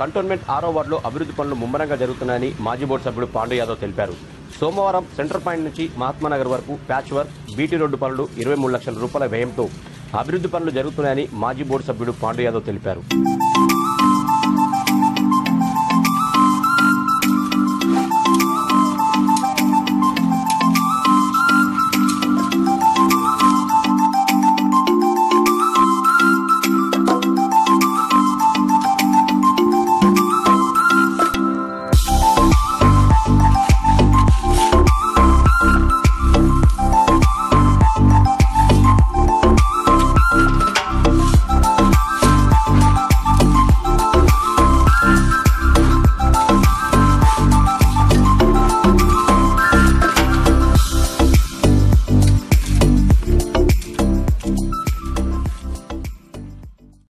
Cantonment ఆరో వార్డులో అభివృద్ధి పనులు ముమ్మరంగా జరుగుతున్నాయని మాజీ బోర్డు సభ్యుడు పాండు యాదవ్ తెలిపారు. సోమవారం సెంటర్ పాయింట్ నుంచి మహాత్మానగర్ వరకు ప్యాచ్ వర్క్ బీటీ రోడ్డు పనులు ఇరవై మూడు లక్షల రూపాయల వ్యయంతో అభివృద్ధి పనులు జరుగుతున్నాయని మాజీ బోర్డు సభ్యుడు పాండు యాదవ్ తెలిపారు.